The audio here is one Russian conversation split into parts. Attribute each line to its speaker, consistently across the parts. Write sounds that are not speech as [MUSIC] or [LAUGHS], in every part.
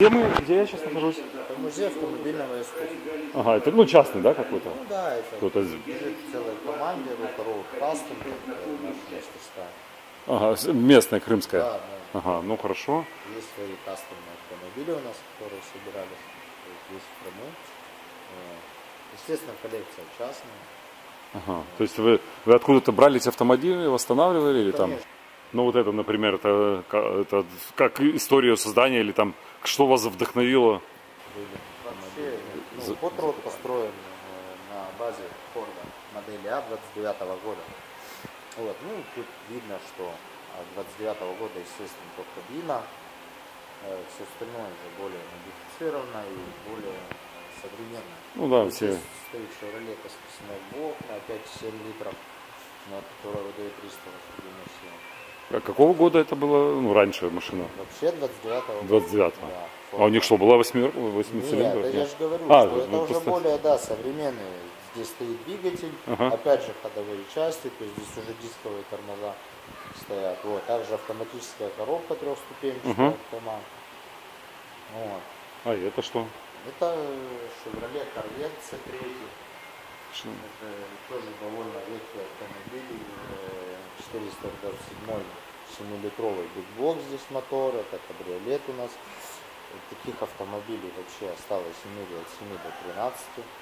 Speaker 1: Где мы, где я сейчас нахожусь?
Speaker 2: Это музей автомобильного искусства.
Speaker 1: Ага, это ну частный, да, какой-то?
Speaker 2: Ну да, это
Speaker 1: Кто-то
Speaker 2: это Road Custom, это наша мастерская.
Speaker 1: Ага, местная, крымская.
Speaker 2: Да, да.
Speaker 1: Ага, ну хорошо.
Speaker 2: Есть свои кастомные автомобили у нас, которые собирались здесь в Крыму. Вот. Естественно, коллекция частная.
Speaker 1: Ага. То есть вы, вы откуда-то брали эти автомобили, восстанавливали или там?
Speaker 2: Конечно.
Speaker 1: Ну вот это, например, это, это как история создания или там что вас вдохновило?
Speaker 2: Вообще, ну, Rod построен э, на базе Форда модели А 29 года. Вот, ну, тут видно, что от 29 года, естественно, только кабина, все остальное уже более модифицировано и более современно.
Speaker 1: Ну да,
Speaker 2: Здесь
Speaker 1: все.
Speaker 2: Стоит Chevrolet расписной блок на 5,7 литров, на который выдает 300 лошадиных сил.
Speaker 1: А какого года это было? Ну, раньше машина.
Speaker 2: Вообще 29 года.
Speaker 1: 29-го.
Speaker 2: Да,
Speaker 1: А у них что, была восьмер...
Speaker 2: Нет,
Speaker 1: восьмицилиндровая?
Speaker 2: это я же говорю,
Speaker 1: А,
Speaker 2: что это уже
Speaker 1: просто-
Speaker 2: более, да, современные. Здесь стоит двигатель,
Speaker 1: Ага.
Speaker 2: опять же ходовые части, то есть здесь уже дисковые тормоза стоят. Вот, также автоматическая коробка трехступенчатая,
Speaker 1: Мгм.
Speaker 2: автомат. Вот.
Speaker 1: А это что?
Speaker 2: Это Chevrolet Corvette C3.
Speaker 1: Что?
Speaker 2: Это тоже довольно редкий автомобиль. э, 427 7-литровый бигбокс здесь мотор. Это кабриолет у нас. Таких автомобилей вообще осталось в мире от 7 до 13.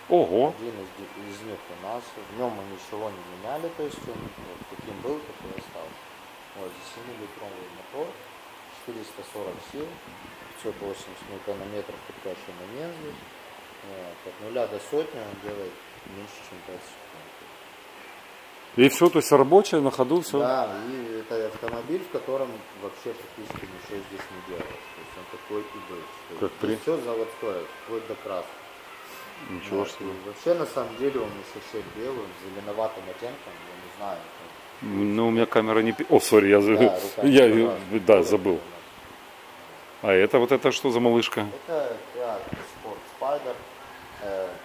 Speaker 1: Ого!
Speaker 2: Один из, из них у нас. В нем мы ничего не меняли, то есть он вот, каким был, такой остался. Вот, 7-литровый мотор, 440 сил, 580 ньютонометров подкачиваемый момент здесь. Вот, от нуля до сотни он делает меньше, чем 5 секунд.
Speaker 1: И все, то есть рабочее, на ходу, все?
Speaker 2: Да, и это автомобиль, в котором вообще практически ничего здесь не делалось. То есть он такой и был.
Speaker 1: Как при-
Speaker 2: Все заводское, вплоть до краски.
Speaker 1: Ничего
Speaker 2: Вот,
Speaker 1: себе.
Speaker 2: вообще на самом деле он не совсем белый, с зеленоватым оттенком, я не знаю.
Speaker 1: Ну, у меня камера не... О, сори, я,
Speaker 2: Да,
Speaker 1: я
Speaker 2: пожалуйста.
Speaker 1: да, забыл. А это вот это что за малышка?
Speaker 2: Это Sport Spider, э,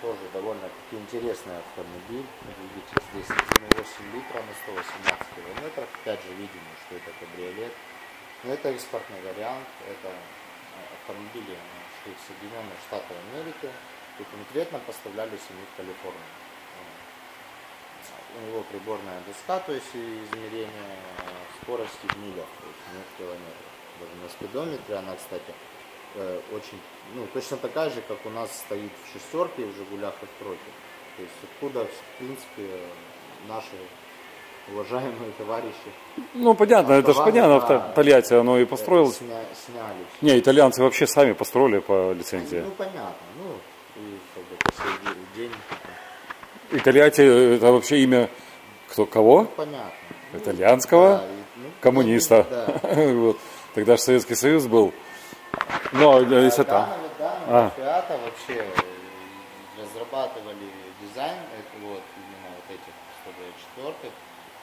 Speaker 2: тоже довольно-таки интересный автомобиль. Видите, здесь 1,8 литра на 118 километров. Опять же видим, что это кабриолет. Но это экспортный вариант, это э, автомобили э, шли в Соединенные Америки и конкретно поставлялись они в Калифорнию. У него приборная доска, то есть измерение э, скорости в милях, то есть в километрах. Даже на спидометре она, кстати, э, очень, ну, точно такая же, как у нас стоит в шестерке, в Жигулях и в Троке. То есть откуда, в принципе, наши уважаемые товарищи
Speaker 1: Ну, понятно, это же понятно,
Speaker 2: да.
Speaker 1: Тольятти оно и построилось.
Speaker 2: сня- сняли.
Speaker 1: Не, итальянцы вообще сами построили по лицензии.
Speaker 2: Ну, понятно, ну, и как бы по сей день,
Speaker 1: И Тольятти это вообще имя кто кого?
Speaker 2: ну, понятно. Ну,
Speaker 1: Итальянского
Speaker 2: да, и, ну,
Speaker 1: коммуниста.
Speaker 2: Да. [LAUGHS]
Speaker 1: Вот. Тогда же Советский Союз был. Ну, а если там.
Speaker 2: Данного, данного
Speaker 1: А.
Speaker 2: Фиата вообще э, разрабатывали дизайн, это вот именно вот этих 124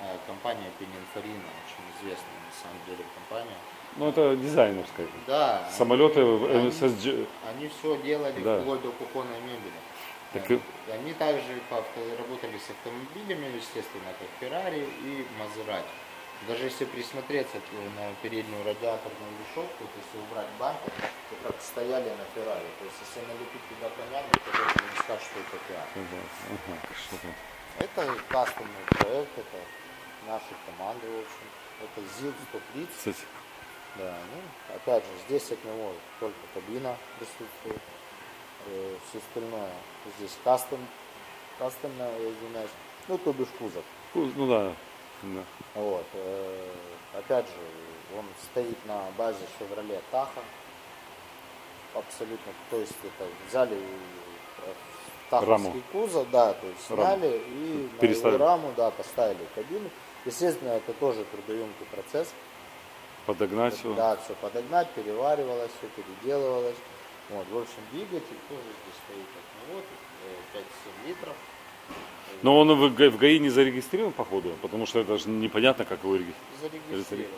Speaker 2: э, компания Pininfarina, очень известная на самом деле компания.
Speaker 1: Ну, это дизайнерская.
Speaker 2: Да.
Speaker 1: Самолеты
Speaker 2: они-
Speaker 1: в
Speaker 2: они-. Они все делали
Speaker 1: Да.
Speaker 2: вплоть до кухонной мебели.
Speaker 1: Так
Speaker 2: Э,
Speaker 1: и-
Speaker 2: и они также работали с автомобилями, естественно, как Ferrari и Maserati. Даже если присмотреться э, на переднюю радиаторную решетку, то есть убрать бампер, то как стояли на Ferrari. То есть если налепить туда промяну, то тоже не скажешь, что это Ferrari.
Speaker 1: Ага, что-то.
Speaker 2: Это кастомный проект, это нашей команды, в общем. Это ЗИЛ 130.
Speaker 1: Кстати,
Speaker 2: Да, ну, опять же, здесь от него только кабина присутствует, э, все остальное. Здесь кастом, кастомная, я извиняюсь, ну, то бишь кузов.
Speaker 1: ну да. Да.
Speaker 2: Вот, э, опять же, он стоит на базе Chevrolet Tahoe, абсолютно, то есть это взяли э, таховский
Speaker 1: Раму.
Speaker 2: кузов, да, то есть
Speaker 1: Раму.
Speaker 2: сняли и на
Speaker 1: Переставили.
Speaker 2: его раму, да, поставили кабину. Естественно, это тоже трудоемкий процесс.
Speaker 1: Подогнать все.
Speaker 2: Да, все подогнать, переваривалось, все переделывалось. Вот, в общем, двигатель тоже здесь стоит от него, тут, э, 5-7 литров.
Speaker 1: Но он в, ГАИ не зарегистрирован, походу, потому что это же непонятно, как его регистрировать.
Speaker 2: Зарегистрирован.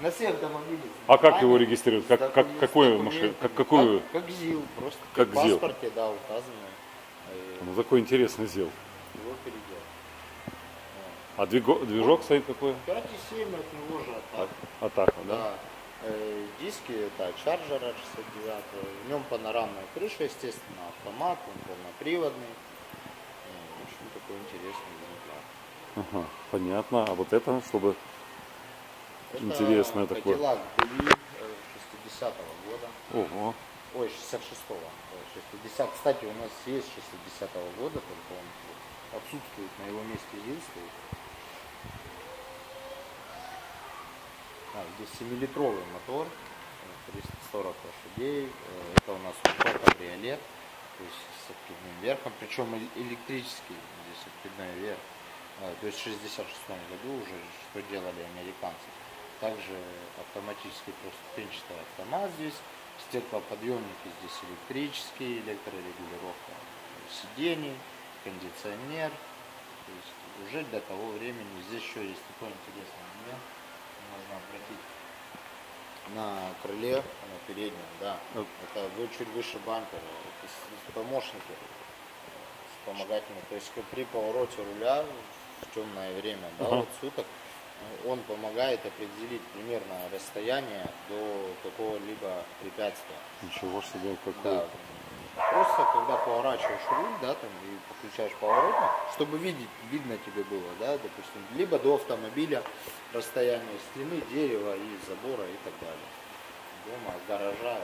Speaker 2: На всех автомобилях.
Speaker 1: А как его регистрируют? Как, как, какую машину? Как, какую?
Speaker 2: Как, как ЗИЛ, просто
Speaker 1: Как
Speaker 2: в
Speaker 1: ЗИЛ.
Speaker 2: паспорте, да, указано.
Speaker 1: Ну, такой интересный сделал.
Speaker 2: Его переделал.
Speaker 1: А двиго- движок стоит какой?
Speaker 2: 5,7 от него же атака.
Speaker 1: Атака, да?
Speaker 2: Да. Э, Диски это Charger 69, в нем панорамная крыша, естественно, автомат, он полноприводный. Такой интересный экземпляр.
Speaker 1: Ага, понятно. А вот это, чтобы...
Speaker 2: Это
Speaker 1: Интересное такое.
Speaker 2: Cadillac Beli 60-го года.
Speaker 1: Ого.
Speaker 2: Ой, 66-го. Ой, 60. Кстати, у нас есть 60-го года, только он отсутствует на его месте стоит. А, здесь 7-литровый мотор, э, 340 лошадей. Э, Это у нас кабриолет, то есть с откидным верхом, причем э- электрический, здесь откидной верх. А, То есть в 66 году уже что делали американцы. Также автоматический трехступенчатый автомат здесь, стеклоподъемники здесь электрические, электрорегулировка сидений, кондиционер. То есть уже для того времени здесь еще есть такой интересный момент, можно обратить на крыле, на переднем, да.
Speaker 1: Вот.
Speaker 2: Это вы чуть выше бампера, это помощники вспомогательные. То есть при повороте руля в темное время, да,
Speaker 1: Ага.
Speaker 2: вот суток, он помогает определить примерно расстояние до какого-либо препятствия.
Speaker 1: Ничего себе, какой.
Speaker 2: Да. Просто когда поворачиваешь руль, да, там и подключаешь поворотник, чтобы видеть, видно тебе было, да, допустим, либо до автомобиля расстояние стены, дерева и забора и так далее. Дома, гаража,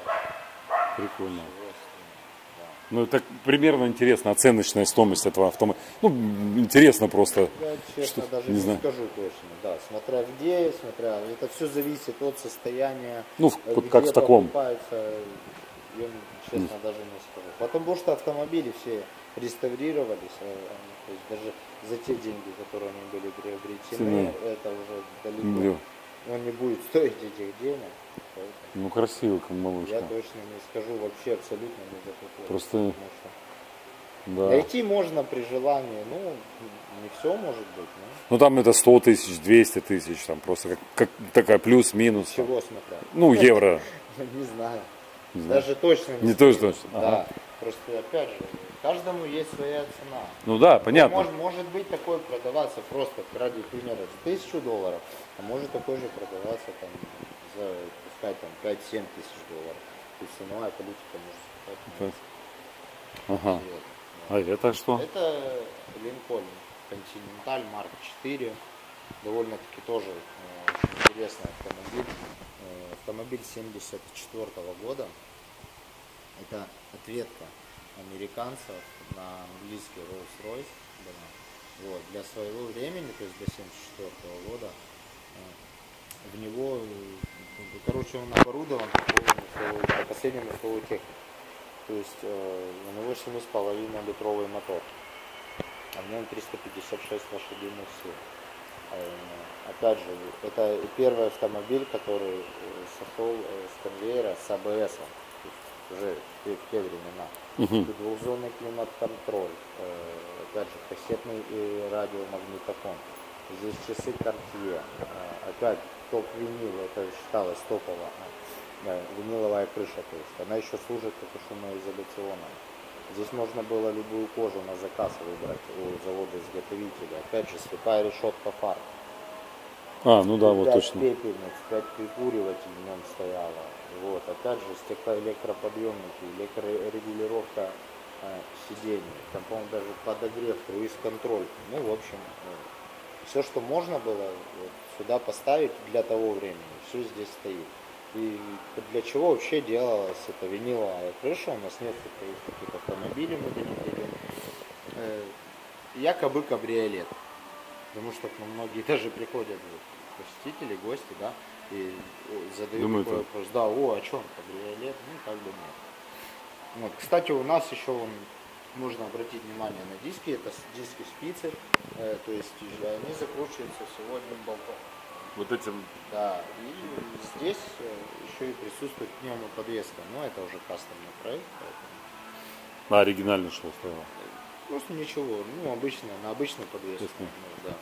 Speaker 1: Прикольно.
Speaker 2: всего.
Speaker 1: Ну, так примерно интересно, оценочная стоимость этого автомобиля. Ну, интересно просто.
Speaker 2: Я честно
Speaker 1: Что?
Speaker 2: даже
Speaker 1: Не
Speaker 2: не,
Speaker 1: знаю.
Speaker 2: скажу точно, да, смотря где, смотря, это все зависит от состояния,
Speaker 1: Ну,
Speaker 2: э, где
Speaker 1: как в таком.
Speaker 2: покупается, я честно даже не скажу. Потому что автомобили все реставрировались, э, то есть даже за те деньги, которые они были приобретены,
Speaker 1: Цены.
Speaker 2: это уже далеко,
Speaker 1: Блин.
Speaker 2: он не будет стоить этих денег,
Speaker 1: Ну, красивый, как
Speaker 2: я
Speaker 1: малышка.
Speaker 2: точно не скажу вообще абсолютно не за какой.
Speaker 1: Просто-
Speaker 2: потому что
Speaker 1: Да.
Speaker 2: Найти можно при желании, ну, не все может быть, но
Speaker 1: Ну, там это 100 тысяч, 200 тысяч, там просто как, как такая плюс-минус.
Speaker 2: чего смотря.
Speaker 1: Ну, евро. [LAUGHS]
Speaker 2: Не знаю.
Speaker 1: Не.
Speaker 2: Даже точно
Speaker 1: Не тоже точно,
Speaker 2: Да. Просто опять же, каждому есть своя цена.
Speaker 1: Ну да, понятно.
Speaker 2: Может, может быть такой продаваться просто ради примера за тысячу долларов, а может такой же продаваться там за пускай там 5-7 тысяч долларов. То есть ценовая политика может стать.
Speaker 1: Ага. А это что?
Speaker 2: Это Линкольн Континенталь Марк 4. Довольно-таки тоже э, очень интересный автомобиль. Э, автомобиль 74 года. Это ответка американцев на английский Rolls-Royce. была. Вот. Для своего времени, то есть для 74 года, э, в него, короче, он оборудован по, по последнему слову техники. То есть э, у него 7,5 литровый мотор, а в нем 356 лошадиных сил. Э, опять же, это первый автомобиль, который э, сошел э, с конвейера с АБС, уже в те, времена. Тут Двухзонный климат-контроль, э, опять же, кассетный и радиомагнитофон. Здесь часы Cartier, опять топ винил, это считалось топово. Да, виниловая крыша, то есть она еще служит как шумоизоляционная. Здесь можно было любую кожу на заказ выбрать у завода-изготовителя. Опять же, слепая решетка фар.
Speaker 1: А, ну да, вот
Speaker 2: Пять
Speaker 1: точно.
Speaker 2: пепельниц, пять прикуривателей в нем стояло. Вот, опять же, стеклоэлектроподъемники, электрорегулировка э, сидений. Там, по-моему, даже подогрев, круиз-контроль. Ну, в общем, все, что можно было вот, сюда поставить для того времени, все здесь стоит. И для чего вообще делалась эта виниловая крыша? У нас есть таких автомобилей, мы до них дойдем. Э, Якобы кабриолет. Потому что ну, многие [LAUGHS] даже приходят посетители, гости, да, и о, задают
Speaker 1: Думают,
Speaker 2: такой вопрос, да, о, о чем кабриолет? Ну, как бы нет. Вот. Кстати, у нас еще вон, нужно обратить внимание на диски, это диски спицы, э, то есть они закручиваются всего одним болтом.
Speaker 1: Вот этим.
Speaker 2: Да, и здесь э, еще и присутствует пневмоподвеска, но это уже кастомный проект, поэтому
Speaker 1: А, оригинально что стояло.
Speaker 2: просто ничего, ну, обычно, на обычной подвеске, ну, да, да.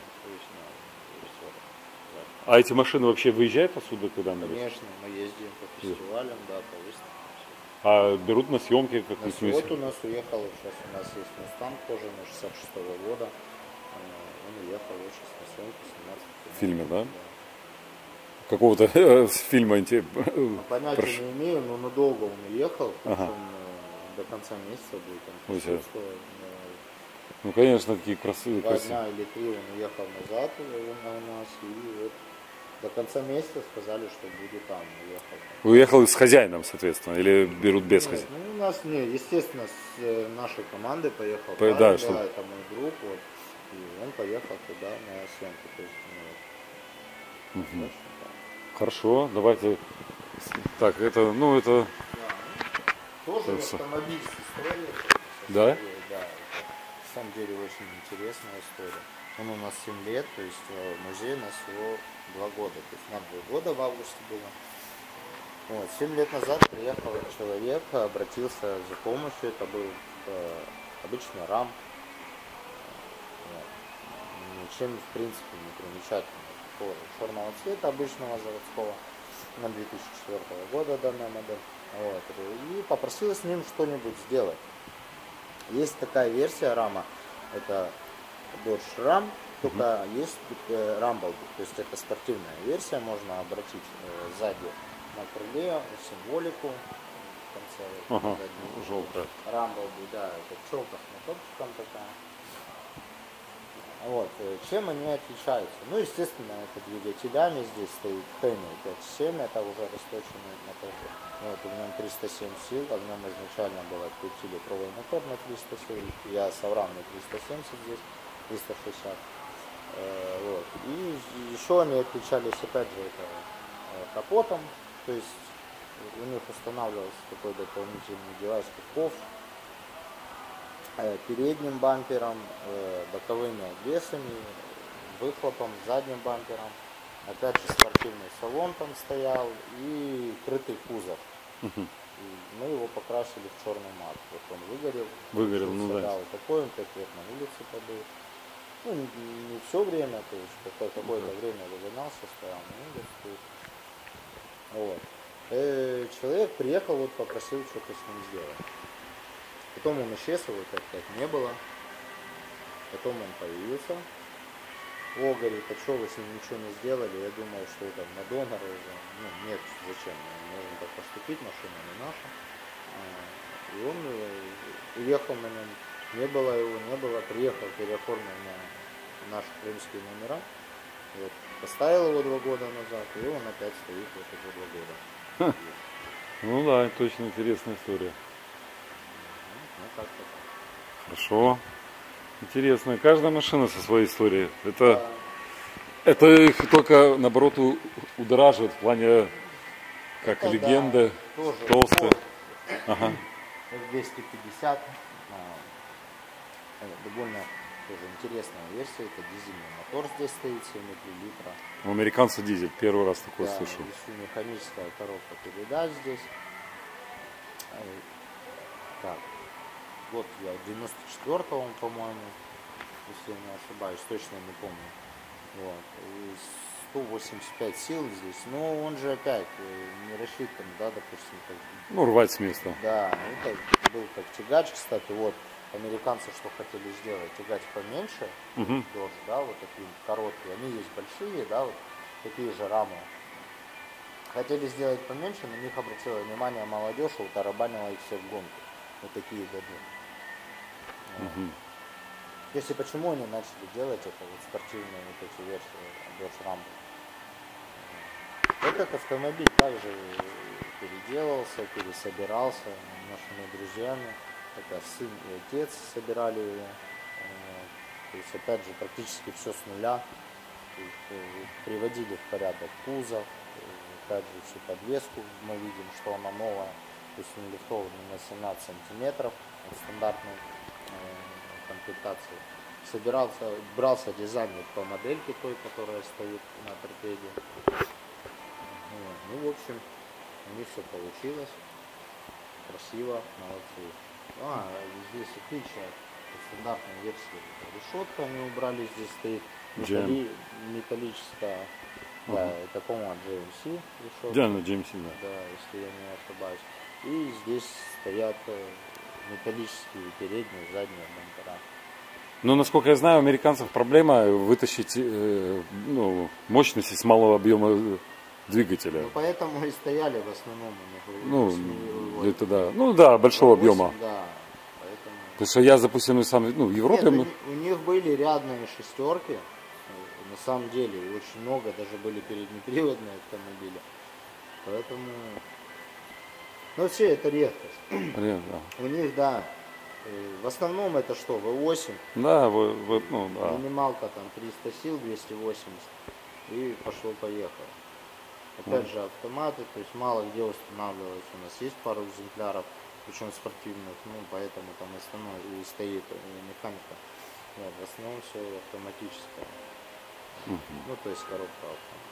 Speaker 1: А эти машины вообще выезжают отсюда когда-нибудь?
Speaker 2: Конечно, мы ездим по фестивалям, да, по выставкам.
Speaker 1: А берут на съемки.
Speaker 2: На
Speaker 1: какие-нибудь?
Speaker 2: вот у нас уехал, сейчас у нас есть Мустанг тоже, на 66 года. Э, Он уехал вот сейчас на съемку 17
Speaker 1: В фильме, да? какого-то э, фильма. инте-
Speaker 2: Понятия
Speaker 1: Прош-
Speaker 2: не имею, но надолго он уехал,
Speaker 1: Ага.
Speaker 2: э, до конца месяца будет там э,
Speaker 1: Ну, конечно, такие красивые.
Speaker 2: Два
Speaker 1: красивые.
Speaker 2: дня или три он уехал назад э, у нас, и вот до конца месяца сказали, что будет там, уехал.
Speaker 1: Уехал с хозяином, соответственно, или берут без
Speaker 2: Нет,
Speaker 1: хозяина?
Speaker 2: ну, у нас, не, естественно, с э, нашей командой поехал
Speaker 1: По- да,
Speaker 2: да,
Speaker 1: что-
Speaker 2: это мой друг, вот, и он поехал туда на съемки, то есть, ну, так.
Speaker 1: Хорошо, давайте. Так, это, ну, это,
Speaker 2: Тоже
Speaker 1: Так что-
Speaker 2: автомобиль с историей.
Speaker 1: Да?
Speaker 2: Да, это на самом деле очень интересная история. Он у нас 7 лет, то есть э, музей у нас всего 2 года. То есть нам 2 года в августе было. Вот, 7 лет назад приехал человек, обратился за помощью. Это был э, обычный рам. Ничем, в принципе, не примечательный. Такого черного цвета обычного заводского на 2004 года данная модель. Вот. И попросил с ним что-нибудь сделать. Есть такая версия рама, это Dodge Ram, только есть э, Rumbleby, то есть это спортивная версия, можно обратить э, сзади на крыле символику в конце
Speaker 1: ага,
Speaker 2: задней.
Speaker 1: желтая.
Speaker 2: Rumbleby, да, это пчелка с моторчиком такая. Вот, э, чем они отличаются? Ну, естественно, это двигателями, здесь стоит Хэмилл 5.7, это уже расточенный мотор. Вот, у нем 307 сил, а в нем изначально был 5-литровый мотор на 300 сил. Я соврал на 370 здесь, 360. Э, вот. И еще они отличались, опять же, это э, капотом, то есть у них устанавливался такой дополнительный девайс, как ковш, э, передним бампером, боковыми обвесами, выхлопом, задним бампером. Опять же спортивный салон там стоял и крытый кузов. И мы его покрасили в черный мат. Вот он выгорел.
Speaker 1: Выгорел, ну да.
Speaker 2: такой он пять лет на улице побыл. Ну, не, не все время, то есть какое- какое-то время выгонялся, стоял на улице. Вот. Э, человек приехал, вот попросил что-то с ним сделать. Потом он исчез, его опять не было. Потом он появился. О, говорит, а что вы с ним ничего не сделали? Я думал, что это на донора уже. Ну, нет, зачем? Можно так поступить, машина не наша. А, И он э, уехал на нем. Не было его, не было. Приехал, переоформил на наши крымские номера. Вот. Поставил его два года назад, и он опять стоит вот уже два года.
Speaker 1: Ну да, это очень интересная история.
Speaker 2: Ну, так.
Speaker 1: Хорошо. Интересно. Каждая машина со своей историей. Это,
Speaker 2: Да.
Speaker 1: это их только, наоборот, удораживает в плане, как
Speaker 2: Это
Speaker 1: легенда,
Speaker 2: да, тоже
Speaker 1: толстая. Ага.
Speaker 2: F250. Э, Довольно тоже интересная версия. Это дизельный мотор здесь стоит, 7,3 литра.
Speaker 1: У американца дизель. Первый раз такое
Speaker 2: Да,
Speaker 1: слышал.
Speaker 2: еще механическая коробка передач здесь. Э, Так, вот я 94-го, он, по-моему, если я не ошибаюсь, точно не помню. Вот. И 185 сил здесь. Но он же опять э, не рассчитан, да, допустим, как
Speaker 1: Ну, рвать с места.
Speaker 2: да, ну, это был как тягач, кстати, вот американцы что хотели сделать, тягач поменьше,
Speaker 1: Мгм.
Speaker 2: тоже, да, вот такие короткие, они есть большие, да, вот такие же рамы. Хотели сделать поменьше, на них обратила внимание молодежь, и утарабанила их все в гонку. Вот такие годы.
Speaker 1: Мгм.
Speaker 2: Если почему они начали делать это вот спортивные вот эти версии Dodge Rumble. Этот автомобиль также переделался, пересобирался нашими друзьями. Это сын и отец собирали его. Э, То есть опять же практически все с нуля. Э, Приводили в порядок кузов, э, опять же всю подвеску мы видим, что она новая. То есть он лифтованный на 17 сантиметров стандартной комплектации. Собирался, брался дизайн вот по модельке той, которая стоит на торпеде. Ну, в общем, у них все получилось. Красиво, молодцы. А, здесь отличие от стандартной версии. Решетка они убрали, здесь стоит металли- металлическая, да, это, по-моему, GMC решетка.
Speaker 1: Да, на GMC, да.
Speaker 2: Да, если я не ошибаюсь. И здесь стоят э, металлические передние, задние бампера.
Speaker 1: Но, насколько я знаю, у американцев проблема вытащить э, ну, мощность из малого объема двигателя.
Speaker 2: Ну, поэтому и стояли в основном.
Speaker 1: Ну,
Speaker 2: восьми-
Speaker 1: это да. Ну да, большого
Speaker 2: восемь,
Speaker 1: объема.
Speaker 2: Да, поэтому...
Speaker 1: Потому что я, допустим, и сам, ну, в Европе
Speaker 2: Нет,
Speaker 1: мы...
Speaker 2: у, ни- у них были рядные шестерки, на самом деле, очень много, даже были переднеприводные автомобили. Поэтому, ну вообще это редкость.
Speaker 1: Да.
Speaker 2: У них, да, э, в основном это что, V8,
Speaker 1: Да, вы, вы- ну, да.
Speaker 2: минималка там 300 сил, 280, и пошло-поехало. Опять же автоматы, то есть мало где устанавливалось. У нас есть пару экземпляров, причем спортивных, ну поэтому там основной и стоит э, механика. Вот, в основном все автоматическое. Ну то есть коробка автомат.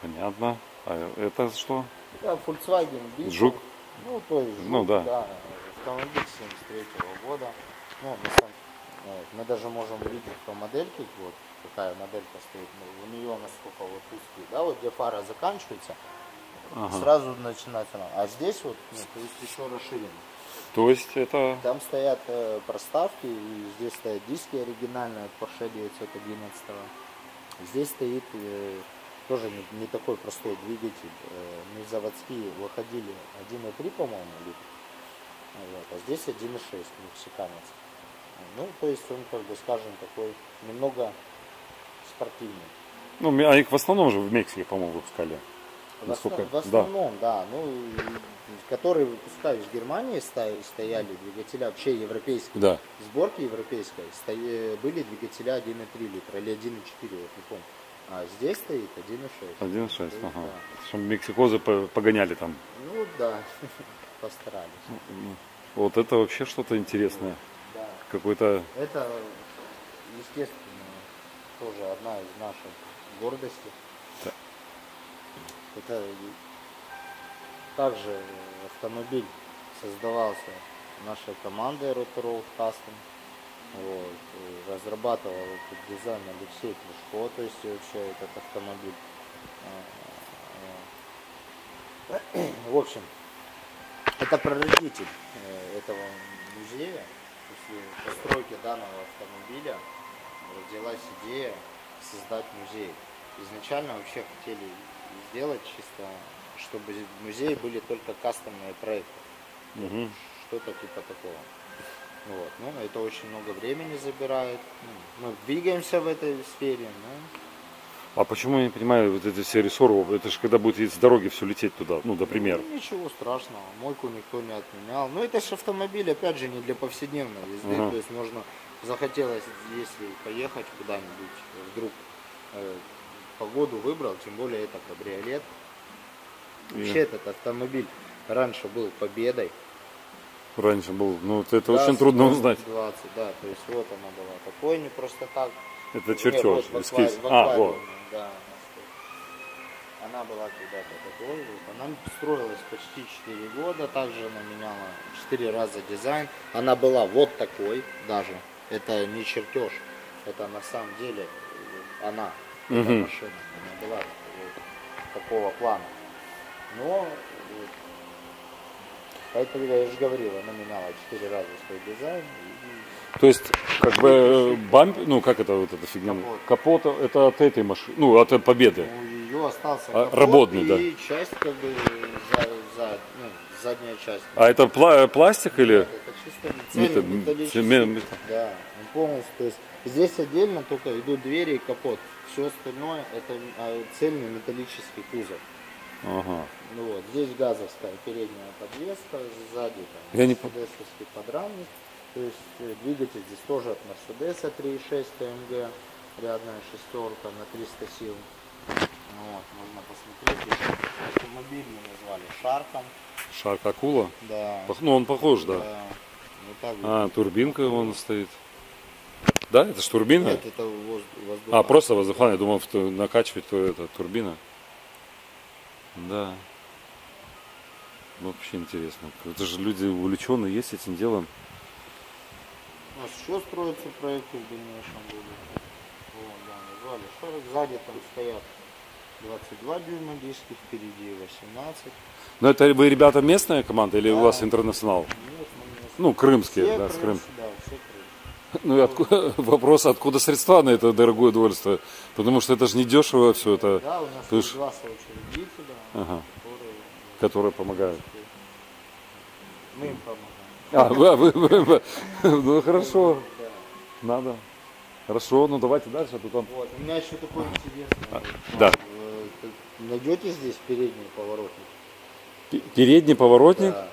Speaker 1: Понятно. А это что?
Speaker 2: Да, Volkswagen Beetle.
Speaker 1: Жук?
Speaker 2: Ну, то есть Жук,
Speaker 1: Ну, да.
Speaker 2: автомобиль 73 года. Ну, на самом- вот, мы даже можем видеть по модельке, вот какая моделька стоит. Ну, у нее насколько вот узкие, да, вот где фара заканчивается,
Speaker 1: Ага.
Speaker 2: сразу начинается. А здесь вот, ну, то есть еще расширено.
Speaker 1: То есть это...
Speaker 2: Там стоят э, проставки, и здесь стоят диски оригинальные от Porsche 911. Здесь стоит э, тоже не, не такой простой двигатель. Э, мы заводские выходили 1.3, по-моему, литр. Вот, а здесь 1.6 мексиканец. Ну, то есть он, как бы, скажем, такой немного спортивный.
Speaker 1: Ну, а их в основном же в Мексике, по-моему, выпускали.
Speaker 2: В,
Speaker 1: Насколько-
Speaker 2: основ- в
Speaker 1: да.
Speaker 2: основном, да. Ну, и- которые выпускались в Германии, стояли двигателя вообще европейские.
Speaker 1: Да.
Speaker 2: Сборки европейской стоя- были двигателя 1,3 литра или 1,4, вот не помню. А здесь стоит 1,6.
Speaker 1: 1.6,
Speaker 2: То есть,
Speaker 1: ага.
Speaker 2: да.
Speaker 1: Чтобы мексикозы по- погоняли там.
Speaker 2: Ну да, [LAUGHS] постарались.
Speaker 1: Вот это вообще что-то интересное.
Speaker 2: Да.
Speaker 1: Какой-то...
Speaker 2: Это, естественно, тоже одна из наших гордостей.
Speaker 1: Да.
Speaker 2: Это также автомобиль создавался нашей командой Rotor Custom. Вот. Разрабатывал этот дизайн Алексей Плюшко, то есть вообще этот автомобиль. А, а. [CLEARS THROAT] В общем, это прародитель э, этого музея. После постройки данного автомобиля родилась идея создать музей. Изначально вообще хотели сделать чисто, чтобы в музее были только кастомные проекты.
Speaker 1: Мгм.
Speaker 2: Что-то типа такого. Вот. Ну, это очень много времени забирает. Ну, Мы двигаемся в этой сфере, но
Speaker 1: А почему я не понимаю вот эти все рессоры? Это же когда будет с дороги все лететь туда, ну, например.
Speaker 2: Ну, ничего страшного, мойку никто не отменял. Но это же автомобиль, опять же, не для повседневной езды.
Speaker 1: Ага.
Speaker 2: То есть можно, захотелось, если поехать куда-нибудь, вдруг э, погоду выбрал, тем более это кабриолет. Вообще этот автомобиль раньше был победой.
Speaker 1: Раньше был, ну, вот это
Speaker 2: Да,
Speaker 1: очень трудно
Speaker 2: 20,
Speaker 1: узнать.
Speaker 2: 20, да, то есть вот она была. Такой не просто так.
Speaker 1: Это
Speaker 2: Не,
Speaker 1: чертеж, эскиз. А, вот.
Speaker 2: Да. Она была когда-то такой. Вот. Она строилась почти 4 года. Также она меняла 4 раза дизайн. Она была вот такой даже. Это не чертеж. Это на самом деле э, она. Эта
Speaker 1: Мгм.
Speaker 2: машина. Она была вот такого плана. Но э, поэтому я же говорил, она меняла 4 раза свой дизайн. И
Speaker 1: То есть, как бы, бамп, ну, как это вот эта фигня?
Speaker 2: Капот.
Speaker 1: Капот, это от этой машины, ну, от Победы.
Speaker 2: У ее остался
Speaker 1: А,
Speaker 2: капот
Speaker 1: работный,
Speaker 2: и
Speaker 1: да.
Speaker 2: часть как бы за, за- ну, задняя часть.
Speaker 1: А это пла- пластик или?
Speaker 2: Это чисто металлический.
Speaker 1: ме- мета-
Speaker 2: Да, он полностью. То есть здесь отдельно только идут двери и капот. Все остальное это а, цельный металлический кузов.
Speaker 1: Ага.
Speaker 2: Ну вот, здесь газовская передняя подвеска, сзади там
Speaker 1: Я не
Speaker 2: подрамник. То есть э, двигатель здесь тоже от Мерседеса 3.6 ТМГ, рядная шестерка на 300 сил. Вот, можно посмотреть. Автомобиль мы назвали Шарком.
Speaker 1: Шарк акула?
Speaker 2: Да.
Speaker 1: Ну, он похож, да.
Speaker 2: Да. Вот так вот.
Speaker 1: А, турбинка вон стоит. Да, это ж турбина?
Speaker 2: Нет, это воз- воздух.
Speaker 1: А, просто воздуховая. Я думал, что накачивать то это турбина. Да. Вообще интересно. Это же люди увлеченные есть этим делом.
Speaker 2: У нас еще строятся проекты в дальнейшем будут. Вот, да, назвали Шарк. Сзади там стоят 22 дюйма диски, впереди 18.
Speaker 1: Но это вы, ребята, местная команда или у
Speaker 2: Да.
Speaker 1: вас интернационал?
Speaker 2: Нет,
Speaker 1: Ну, крымские,
Speaker 2: все
Speaker 1: да, с Крым.
Speaker 2: крымские, Да, все крымские.
Speaker 1: Ну и откуда, [LAUGHS] вопрос, откуда средства на это дорогое удовольствие? Потому что это же не дешево все это,
Speaker 2: Да, у нас есть два соучредителя,
Speaker 1: Ага.
Speaker 2: которые
Speaker 1: которые помогают.
Speaker 2: мы им помогаем.
Speaker 1: А, вы, вы- вы- ну хорошо, надо. Хорошо, ну давайте дальше, а то там...
Speaker 2: Вот. У меня еще такой интересный. вот,
Speaker 1: да.
Speaker 2: Найдете здесь передний поворотник?
Speaker 1: Передний поворотник,
Speaker 2: Да,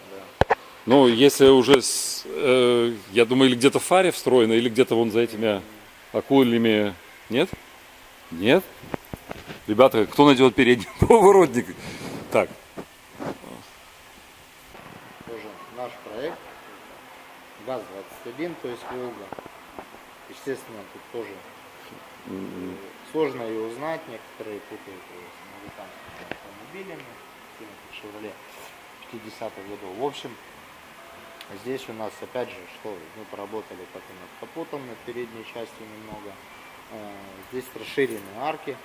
Speaker 2: да.
Speaker 1: ну если уже, с, э, я думаю, или где-то в фаре встроено, или где-то вон за этими окольными, нет? Нет? Ребята, кто найдет передний [LAUGHS] поворотник? Так,
Speaker 2: Тоже наш проект. ГАЗ-21, то есть Волга. Естественно, тут тоже э, сложно ее узнать. Некоторые путают его с американскими автомобилями, Chevrolet 50-х годов. В общем, здесь у нас опять же, что мы поработали как и над капотом, над передней частью немного. Э, Здесь расширенные арки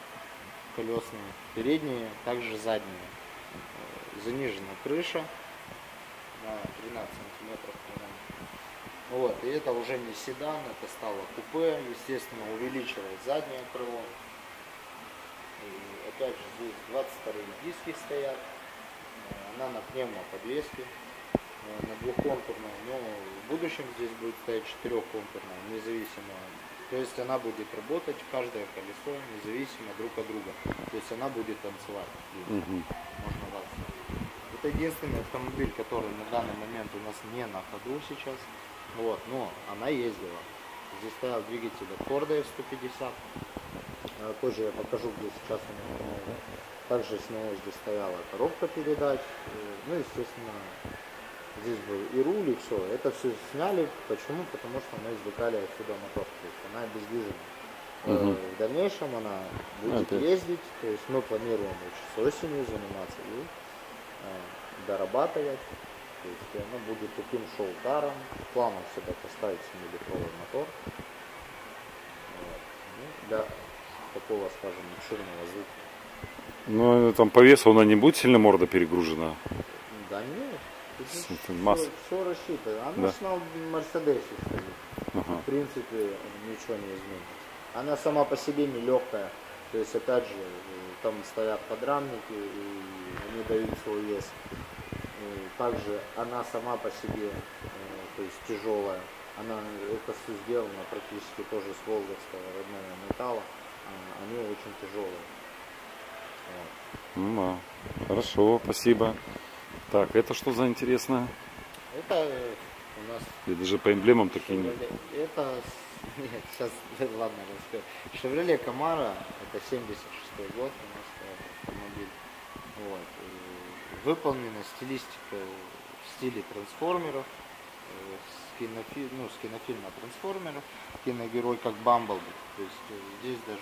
Speaker 2: колесные, передние, также задние. Э, Занижена крыша на 13 сантиметров. Вот, и это уже не седан, это стало купе, естественно, увеличилось заднее крыло. И опять же здесь 22 диски стоят, она на пневмоподвеске, э, на двухконтурной, но в будущем здесь будет стоять четырехконтурная, независимо. То есть она будет работать, каждое колесо независимо друг от друга. То есть она будет танцевать. Можно сказать. Это единственный автомобиль, который на данный момент у нас не на ходу сейчас. Вот, но она ездила. Здесь стоял двигатель от Форда F-150. Э, Позже я покажу, где сейчас он установлен. Также с него здесь стояла коробка передач. Э, Ну, естественно, здесь был и руль, и все. Это все сняли. Почему? Потому что мы извлекали отсюда мотор. То есть она обездвижена.
Speaker 1: Мгм.
Speaker 2: В дальнейшем она будет
Speaker 1: Опять.
Speaker 2: ездить. То есть мы планируем еще с осенью заниматься и дорабатывать. То есть она будет таким шоу-каром. В планах всегда поставить 7-литровый мотор. Вот. Ну, для такого, скажем, обширного звука.
Speaker 1: Ну, там по весу она не будет сильно морда перегружена.
Speaker 2: Да нет.
Speaker 1: это масса.
Speaker 2: Все, рассчитано. Она
Speaker 1: Да.
Speaker 2: на Мерседесе стоит.
Speaker 1: Ага.
Speaker 2: В принципе, ничего не изменится. Она сама по себе нелегкая. То есть, опять же, э, там стоят подрамники, и они дают свой вес. Также она сама по себе, э, то есть тяжелая. Она, это все сделано практически тоже с волговского родного металла. А, Они очень тяжелые. Вот.
Speaker 1: Ну да. Хорошо, спасибо. Так, это что за интересное?
Speaker 2: Это э, у нас
Speaker 1: Я даже по эмблемам такие не...
Speaker 2: Это, [LAUGHS] нет, сейчас, ладно, расскажу. Chevrolet Camaro, это 76 год у нас э, автомобиль. Вот. Выполнена стилистика в стиле трансформеров, э, с, кинофи- ну, с кинофильма трансформеров, киногерой как Бамблби. То есть э, здесь даже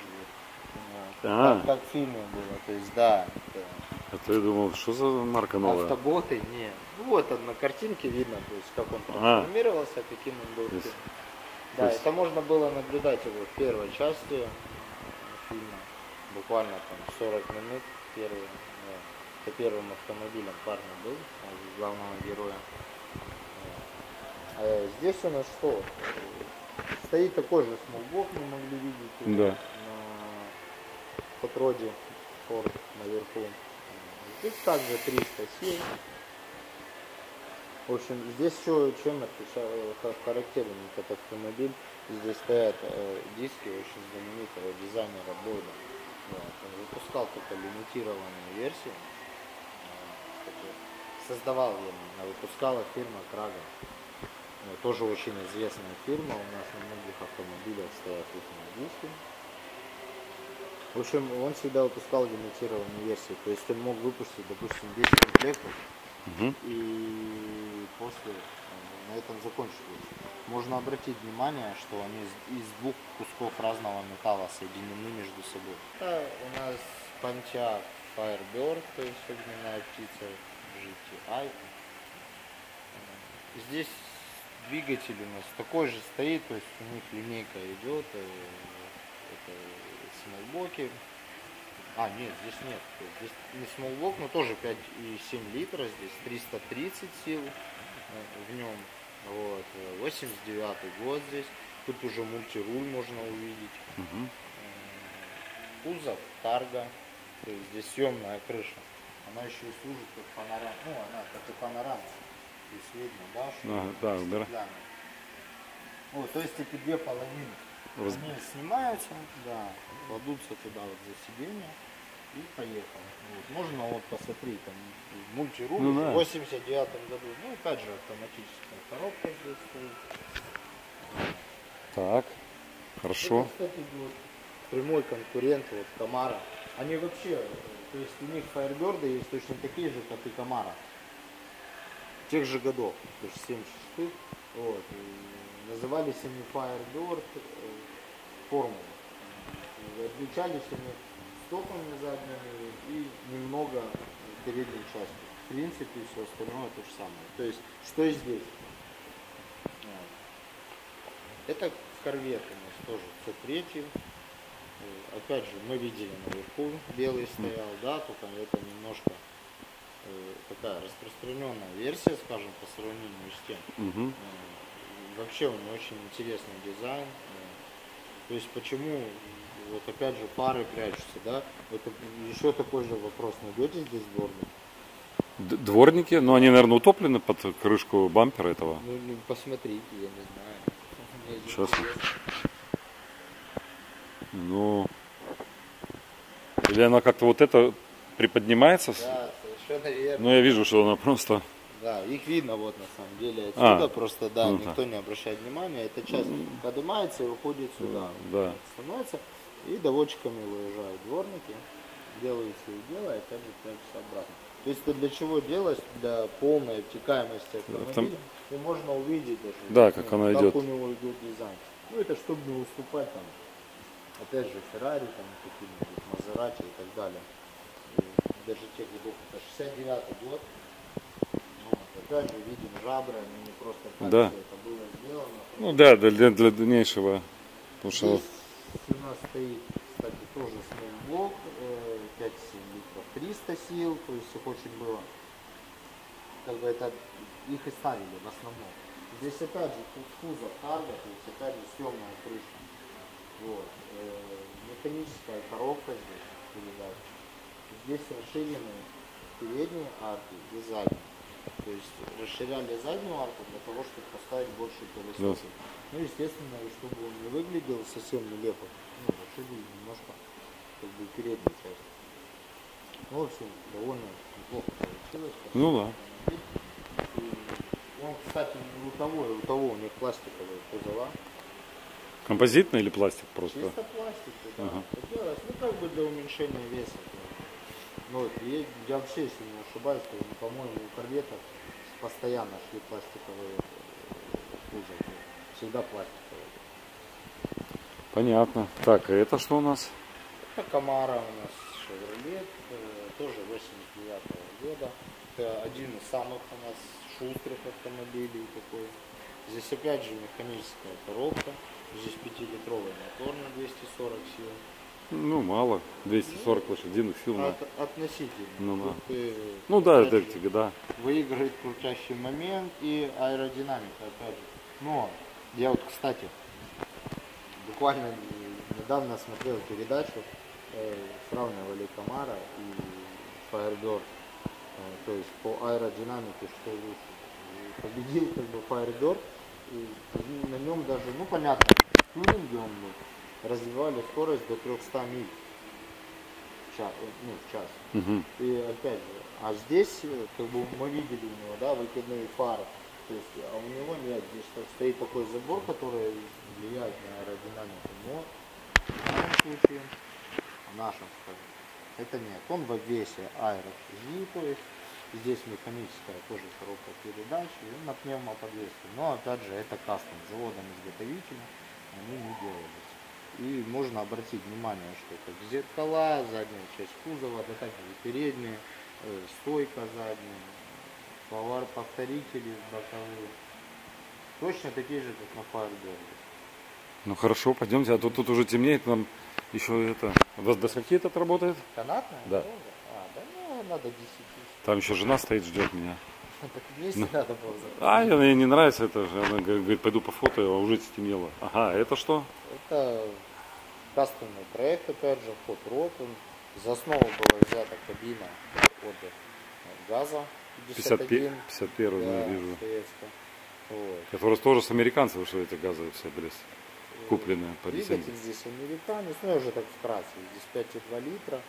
Speaker 2: э,
Speaker 1: А.
Speaker 2: как, как в фильме было. То есть да, это
Speaker 1: А то я думал, что за марка новая?
Speaker 2: Автоботы, нет. Ну вот на картинке видно, то есть как он
Speaker 1: А.
Speaker 2: трансформировался, каким он был.
Speaker 1: Есть-
Speaker 2: Да,
Speaker 1: есть-
Speaker 2: это можно было наблюдать его в первой части фильма. Буквально там 40 минут первый. Да. Это первым автомобилем парня был, из главного героя. А здесь у нас что? Стоит такой же смолбок, мы могли видеть.
Speaker 1: Да.
Speaker 2: На подроде Ford наверху. Здесь также 307. В общем, здесь еще чем отлича- ха- характерен этот автомобиль. Здесь стоят э, диски очень знаменитого дизайнера Бойда. Вот. Он выпускал только лимитированные версии. Создавал именно, выпускала фирма Крага. Э, Тоже очень известная фирма. У нас на многих автомобилях стоят их диски. В общем, он всегда выпускал лимитированные версии. То есть он мог выпустить, допустим, 10 комплектов
Speaker 1: Мгм.
Speaker 2: и после э, на этом закончилось. Можно обратить внимание, что они из, из двух кусков разного металла соединены между собой. Это у нас Pontiac Firebird, то есть огненная птица GTI. Э, Здесь двигатель у нас такой же стоит, то есть у них линейка идет, э, это смолблоки. А, нет, здесь нет. Здесь не смолблок, но тоже 5,7 литра, здесь 330 сил э, в нем. Вот, э, 89 год здесь. Тут уже мультируль можно увидеть.
Speaker 1: Мгм.
Speaker 2: Кузов, тарга, то есть здесь съемная крыша. Она еще и служит как панорама, ну она как и панорама. Здесь видно, да, что
Speaker 1: Ага, да, да.
Speaker 2: стеклянная. Вот, то есть эти две половины.
Speaker 1: Раз-
Speaker 2: Они снимаются, да, кладутся туда вот за сиденье и поехал. Вот. Можно вот посмотреть, там мультируль
Speaker 1: Ну да.
Speaker 2: в 89 году. Ну, опять же, автоматическая коробка здесь стоит.
Speaker 1: Так, хорошо.
Speaker 2: Это, кстати, вот прямой конкурент вот Камара. Они вообще, то есть у них Firebird есть точно такие же, как и Камара. Тех же годов, то есть 76 вот. И назывались они Firebird э, формулы. Отличались они стопами задними и немного передней частью. В принципе, все остальное то же самое. То есть, что здесь. Это корвет у нас тоже C3. Э, Опять же, мы видели наверху, белый стоял, да, только это немножко э, такая распространенная версия, скажем, по сравнению с тем.
Speaker 1: Мгм.
Speaker 2: Э, Вообще у него очень интересный дизайн. Э, То есть почему вот опять же пары прячутся, да? Это еще такой же вопрос. Найдете здесь дворник?
Speaker 1: Д- Дворники, но они, наверное, утоплены под крышку бампера этого.
Speaker 2: Ну, ну, посмотрите, я не знаю.
Speaker 1: Сейчас. Ну, или она как-то вот это приподнимается.
Speaker 2: Да, совершенно верно.
Speaker 1: Но я вижу, что она просто...
Speaker 2: Да, их видно вот на самом деле
Speaker 1: А,
Speaker 2: отсюда, просто да,
Speaker 1: ну
Speaker 2: никто не обращает внимания. Эта часть поднимается и уходит сюда.
Speaker 1: Да.
Speaker 2: Становится, и доводчиками выезжают дворники, делают свои дела и опять же прячутся обратно. То есть это для чего делать? Для полной обтекаемости автомобиля. И можно увидеть даже,
Speaker 1: Да, как она идет.
Speaker 2: как у него идет дизайн. Ну это чтобы не уступать там, опять же, Феррари, там каким-нибудь Мазерати и так далее. И даже тех годов, это 69 год. Ну, опять же, видим жабры, они не просто так
Speaker 1: Да.
Speaker 2: это было сделано.
Speaker 1: Ну да, для, для, дальнейшего. Потому что...
Speaker 2: Здесь у нас стоит, кстати, тоже смолблок, э, 5-7 литров, 300 сил, то есть их очень было. Как бы это их и ставили в основном. Здесь опять же кузов карго, то есть опять же съемная крыша. Вот. Э, механическая коробка здесь передач. Здесь расширены передние арки и задние. То есть расширяли заднюю арку для того, чтобы поставить больше колесов. Ну, естественно, и чтобы он не выглядел совсем нелепо, ну, расширили немножко как бы переднюю часть. Ну, в общем, довольно неплохо получилось.
Speaker 1: Ну да.
Speaker 2: Он, кстати, не и у того у них пластиковые кузова.
Speaker 1: Композитный или пластик просто?
Speaker 2: Чисто пластик, да.
Speaker 1: Ага.
Speaker 2: Ну, как бы для уменьшения веса. Ну, вот, и я вообще, если не ошибаюсь, то, ну, по-моему, у корветов постоянно шли пластиковые э, кузовы. Всегда пластиковые.
Speaker 1: Понятно. Так, а это что у нас?
Speaker 2: Это Камара у нас Chevrolet, э, тоже 89 года. Это один из самых у нас шустрых автомобилей такой. Здесь опять же механическая коробка. Здесь 5-литровый мотор на 240 сил.
Speaker 1: Ну, мало. 240 лошадиных сил. на-
Speaker 2: От- относительно.
Speaker 1: Ну да.
Speaker 2: Э,
Speaker 1: Ну да, это да.
Speaker 2: выигрывает крутящий момент и аэродинамика опять же. Но я вот, кстати, буквально недавно смотрел передачу, э, сравнивали Камара и Firebird. Э, то есть по аэродинамике что лучше. Победил как бы Firebird. И на нем даже, ну понятно, в был, развивали скорость до 300 миль в час. Ну, в час.
Speaker 1: Мгм.
Speaker 2: И опять же, а здесь, э, как бы мы видели у него, да, выкидные фары. То есть, а у него нет, здесь стоит такой забор, который влияет на аэродинамику. Но в нашем случае, в нашем, скажем, это нет. Он во весе аэрохизи, то есть здесь механическая тоже коробка передач и на пневмоподвеске. Но опять же, это кастом, заводом-изготовителем они не делались. И можно обратить внимание, что как зеркала, задняя часть кузова, да также и передняя, э, стойка задняя, повар, повторители боковые. Точно такие же, как на Firebird.
Speaker 1: Ну хорошо, пойдемте. А тут, тут уже темнеет, нам еще это... До, до скольки этот работает?
Speaker 2: Канатная?
Speaker 1: Да.
Speaker 2: А, да ну, надо 10.
Speaker 1: Там еще жена стоит, ждет меня.
Speaker 2: Так вместе надо было забрать.
Speaker 1: А, ей ей не нравится это же. Она говорит, пойду по фото, а уже стемнело. Ага, это что?
Speaker 2: Это кастомный проект, опять же, ход рот. За основу была взята кабина от газа 51.
Speaker 1: 51, 51
Speaker 2: да,
Speaker 1: я вижу.
Speaker 2: Вот.
Speaker 1: Которые тоже с американцев вышли эти газовые все были купленные по
Speaker 2: Двигатель здесь американец, ну я уже так вкратце, здесь 5,2 литра,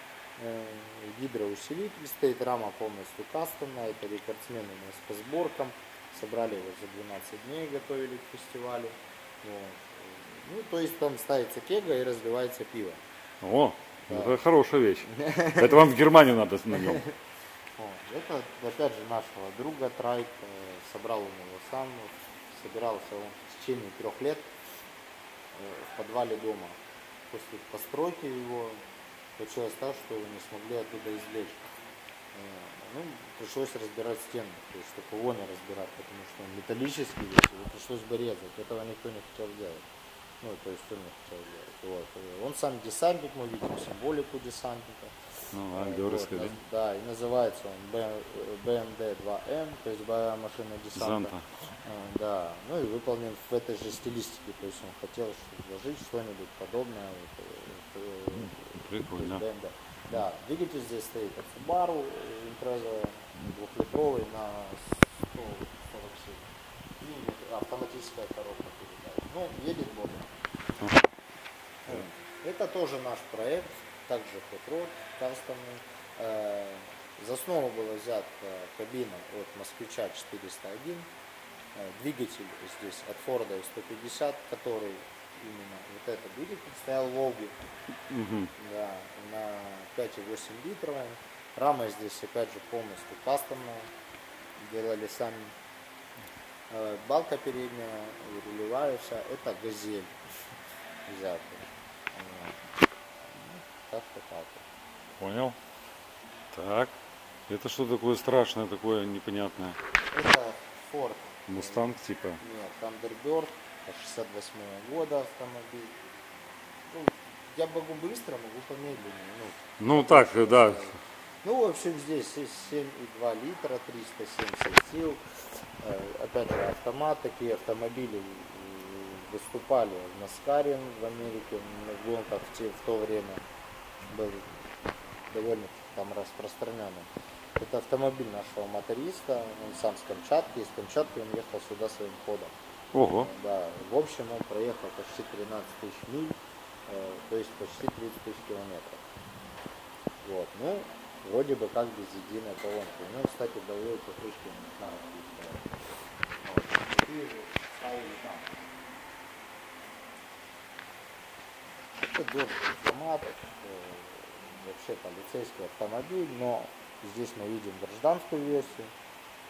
Speaker 2: гидроусилитель стоит, рама полностью кастомная, это рекордсмен у нас по сборкам, собрали его за 12 дней, готовили к фестивалю. Вот. Ну, то есть там ставится кега и разливается пиво.
Speaker 1: О,
Speaker 2: Да.
Speaker 1: это хорошая вещь. Это вам в Германию надо на нем.
Speaker 2: Это, опять же, нашего друга Трайк, э, собрал у него сам, собирался он в течение трех лет э, в подвале дома. После постройки его получилось так, что не смогли оттуда извлечь. Э, Ну, пришлось разбирать стену, то есть его не разбирать, потому что он металлический весь, его пришлось бы резать. Этого никто не хотел делать. Ну, то есть он не хотел делать. Вот. Э, Он сам десантник, мы видим символику десантника.
Speaker 1: Ну, а,
Speaker 2: Вот,
Speaker 1: георгиевская, да?
Speaker 2: и называется он BMD-2M, то есть боевая машина десанта.
Speaker 1: Занта.
Speaker 2: Э, Да, ну и выполнен в этой же стилистике, то есть он хотел вложить что-нибудь подобное. Вот, э,
Speaker 1: Прикольно.
Speaker 2: BMW. Да, двигатель здесь стоит от Subaru Impreza двухлитровый на 147. И автоматическая коробка передач. Ну, едет бодро. Это тоже наш проект, также Hot кастомный. Э, За основу была взята кабина от Москвича 401. Э, Двигатель здесь от Форда 150, который именно вот этот двигатель стоял в Волге.
Speaker 1: Мгм.
Speaker 2: Да, на 5,8 литров. Рама здесь опять же полностью кастомная. Делали сами. Э, Балка передняя, рулевая вся, это газель взята. Вот. Ну, Как-то так.
Speaker 1: Понял. Так. Это что такое страшное, такое непонятное?
Speaker 2: Это Ford.
Speaker 1: Мустанг типа.
Speaker 2: Нет, Thunderbird, 68 года автомобиль. Ну, я могу быстро, могу помедленнее. Ну,
Speaker 1: Ну так, да.
Speaker 2: Ну, в общем, здесь есть 7,2 литра, 370 сил. Э, Опять же, автомат, такие автомобили выступали в Наскаре в Америке, на гонках в, те- в то время был довольно там распространенным. Это автомобиль нашего моториста, он сам с Камчатки, из Камчатки он ехал сюда своим ходом.
Speaker 1: Ого.
Speaker 2: Да, в общем он проехал почти 13 тысяч миль, э, то есть почти 30 тысяч километров. Вот, ну, вроде бы как без единой поломки. У него, кстати, болевой покрышки не знаю. Вот. Это дорогой автомат, э, вообще полицейский автомобиль, но здесь мы видим гражданскую версию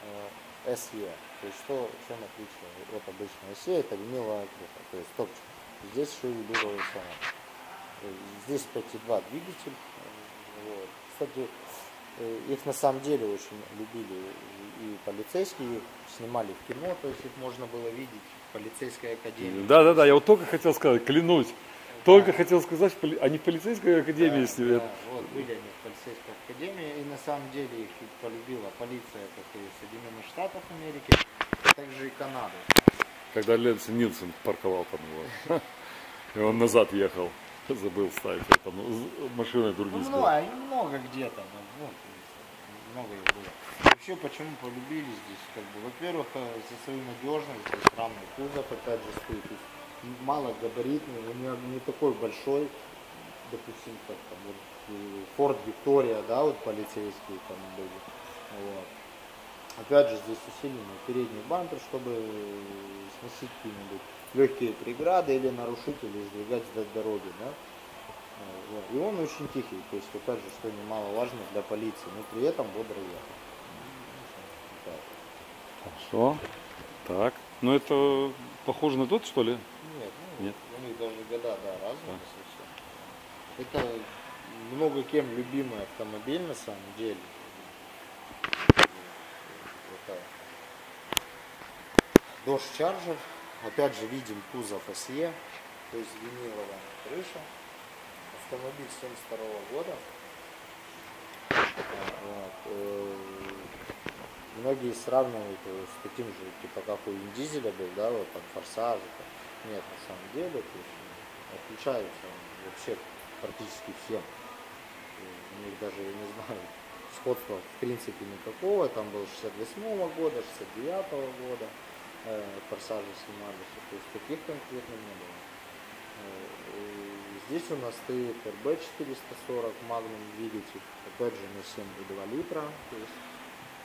Speaker 2: э, SE. То есть что, чем отличие от обычной SE, это виниловая круга, то есть топчик. Здесь еще и велюровый салон. Э, Здесь 5.2 двигатель. Вот. Кстати, э, их на самом деле очень любили и полицейские, их снимали в кино, то есть их можно было видеть в полицейской академии.
Speaker 1: Да, да, да, я вот только хотел сказать, клянусь. Только хотел сказать, они в полицейской академии
Speaker 2: Да,
Speaker 1: снимают.
Speaker 2: да, вот были они в полицейской академии, и на самом деле их полюбила полиция, как и Соединенных Штатов Америки, а также и Канады.
Speaker 1: Когда Ленс Нилсон парковал там его. И он назад ехал. Забыл ставить. это, ну, з- машины
Speaker 2: Ну,
Speaker 1: другие.
Speaker 2: много,
Speaker 1: сбил.
Speaker 2: они много где-то, ну, ну, много их было. Вообще, почему полюбили здесь, как бы, во-первых, э, за свою надежность, здесь рамный кузов, опять же, стоит, то есть, мало габаритный, он не, такой большой, допустим, как там, вот, э, Форд Виктория, да, вот полицейские там были, вот. Опять же, здесь усиленный передний бампер, чтобы э, сносить какие-нибудь легкие преграды или нарушители сдвигать с дороги, да. Э. И он очень тихий, то есть, опять же, что немаловажно для полиции, но при этом бодро так.
Speaker 1: Хорошо. Так. Ну это похоже на тот, что ли?
Speaker 2: Нет, у них даже года, да, разные совсем. Это много кем любимый автомобиль на самом деле. Это Dodge Charger. Опять же видим кузов SE, то есть виниловая крыша. Автомобиль 72 года. Вот. Э, многие сравнивают его с таким же, типа как у Вин Дизеля был, да, вот там форсаж. Нет, на самом деле, то есть он отличается он вообще практически всем. И У них даже, я не знаю, сходства в принципе никакого. Там был 68 года, 69 года э, форсажи снимались. То есть таких конкретно не было. Э, и Здесь у нас стоит RB 440 Magnum двигатель, опять же на 7,2 литра, то есть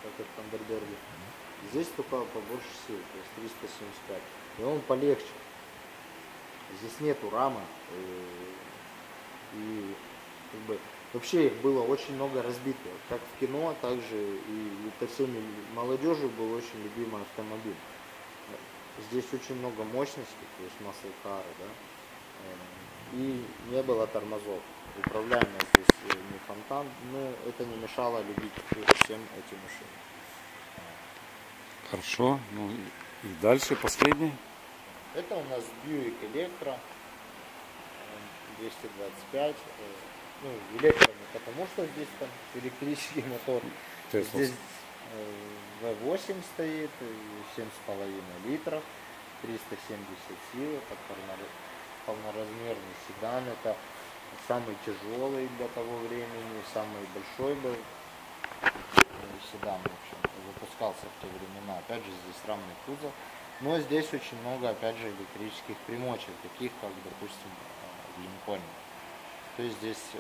Speaker 2: как и в Тандерберге. Здесь только побольше сил, то есть 375. И он полегче. Здесь нету рамы. э, И, как бы, вообще их было очень много разбито. Как в кино, так же и это всеми молодежью был очень любимый автомобиль. Здесь очень много мощности, то есть car, да. Э, И не было тормозов. Управляемая здесь э, не фонтан, но это не мешало любить всем эти машины.
Speaker 1: Хорошо. Ну и дальше последний.
Speaker 2: Это у нас Buick Electra э, 225. э, Ну, электро не потому, что здесь там электрический мотор.
Speaker 1: Тесла.
Speaker 2: Здесь э, V8 стоит, э, 7,5 литров, 370 сил. Это полнор- полноразмерный седан. Это самый тяжелый для того времени, самый большой был э, седан, в общем, выпускался в те времена. Опять же, здесь рамный кузов. Но здесь очень много, опять же, электрических примочек, таких как, допустим, э, в Линкольне. То есть здесь э,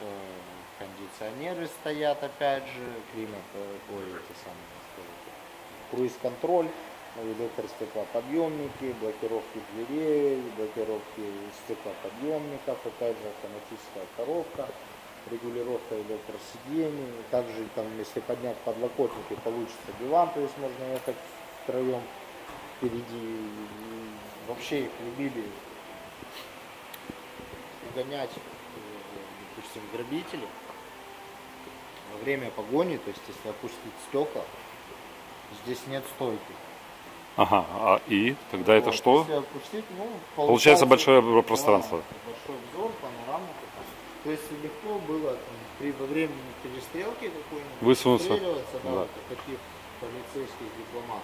Speaker 2: кондиционеры стоят, опять же, климат, э, ой, эти самые, круиз-контроль, электростеклоподъемники, блокировки дверей, блокировки стеклоподъемников, опять же, автоматическая коробка, регулировка электросидений. Также там, если поднять подлокотники, получится диван, то есть можно ехать втроем впереди. И вообще их любили угонять, допустим, грабители во время погони, то есть если опустить стекла, здесь нет стойки.
Speaker 1: Ага. А и тогда это
Speaker 2: Вот,
Speaker 1: что?
Speaker 2: Если опустить, ну,
Speaker 1: Получается большое пространство.
Speaker 2: Да, большой обзор, панорама. То есть легко было там, при во время перестрелки какой-нибудь
Speaker 1: Высунуться.
Speaker 2: да,
Speaker 1: Да.
Speaker 2: вот таких полицейских дипломатов.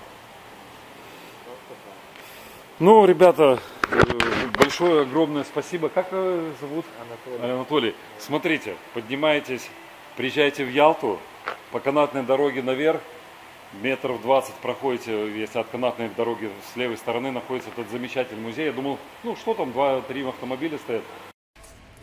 Speaker 1: Ну, ребята, э, большое огромное спасибо. Как э, зовут?
Speaker 2: Анатолий.
Speaker 1: Анатолий, смотрите, поднимайтесь, приезжайте в Ялту, по канатной дороге наверх, метров 20 проходите, если от канатной дороги с левой стороны находится этот замечательный музей. Я думал, ну что там, два-три автомобиля стоят.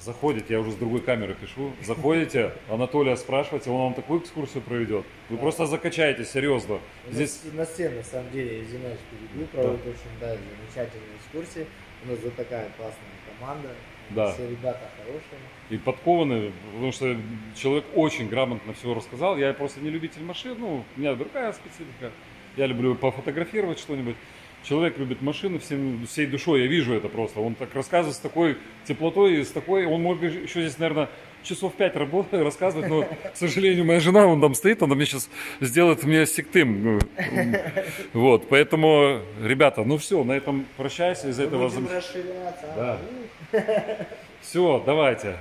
Speaker 1: Заходите, я уже с другой камеры пишу. Заходите, Анатолия спрашиваете, он вам такую экскурсию проведет. Вы просто закачаете, серьезно. Здесь
Speaker 2: У нас все, на самом деле, я извиняюсь, перебью, проводят очень да, замечательные экскурсии. У нас вот такая классная команда.
Speaker 1: Да.
Speaker 2: Все ребята хорошие.
Speaker 1: и подкованы, потому что человек очень грамотно все рассказал. Я просто не любитель машин, ну, у меня другая специфика. Я люблю пофотографировать что-нибудь. Человек любит машины всем, всей душой, я вижу это просто. Он так рассказывает с такой теплотой, с такой, он мог бы еще здесь, наверное, часов пять работать, [LAUGHS] рассказывать, но, к сожалению, моя жена, он там стоит, она мне сейчас сделает мне сектым. Ну, Вот, поэтому, ребята, ну все, на этом прощайся из-за этого.
Speaker 2: Будем расширяться. а?
Speaker 1: Да. Все, давайте.